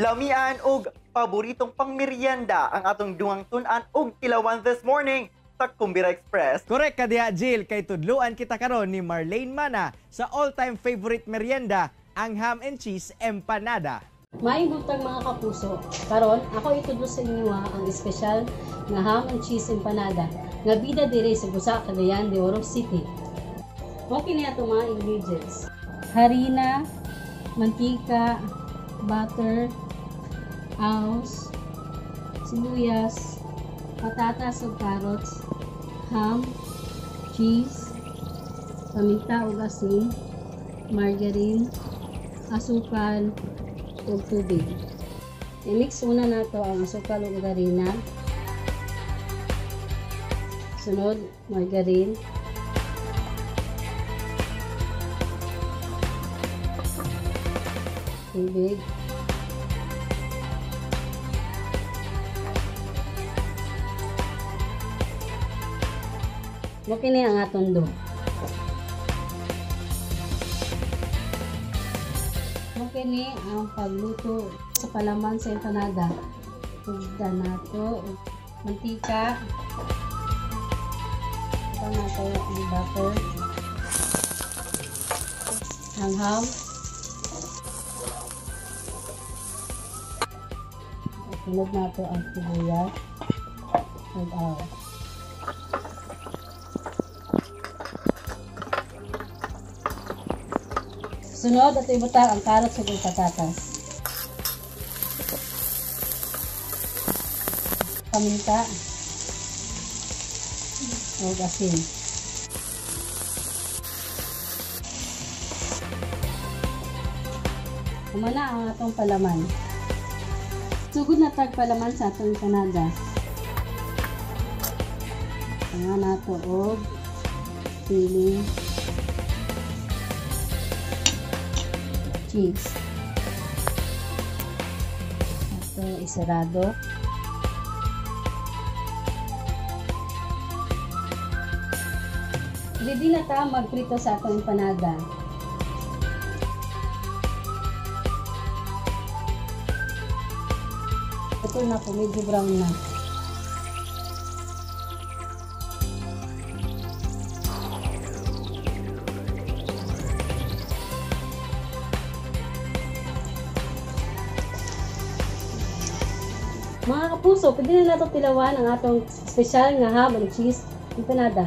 lamian og paboritong pangmeryenda ang atong duwang tunan og tilawan this morning sa Kumbira Express. Correct ka diha, Jill. Kay tudluan kita karon ni Marlene Mana sa all-time favorite merienda, ang ham and cheese empanada. Maayong butang mga kapuso. Karon, ako itudlo sa inyo ha, ang espesyal nga ham and cheese empanada nga bida dire sa Busa, Cagayan de Oro City. Okay na ito mga ingredients. Harina, mantika, butter, aus, sibuyas, patatas o carrots, ham, cheese, paminta o asin, margarine, asukal, ug tubig. I-mix muna nato ang asukal ug harina. Sunod, margarine. Tubig. Okay na ang atong dough. Okay ni ang pagluto sa palaman sa empanada. Tugda nato mantika. Ito nato ang butter. Hangham. Sunod nato ang sibuyas. Ug aw. Sunod, ito ibutang ang carrots ug patatas. Paminta. O asin. Kumana ang atong palaman. Sugod na tag palaman sa atong kanada. Nga nato og feeling cheese. Ito isarado. Ready na ta magprito sa atong empanada. Ito na po, medyo brown na. Mga kapuso, pwede na nato tilawan ang atong special nga ham cheese empanada.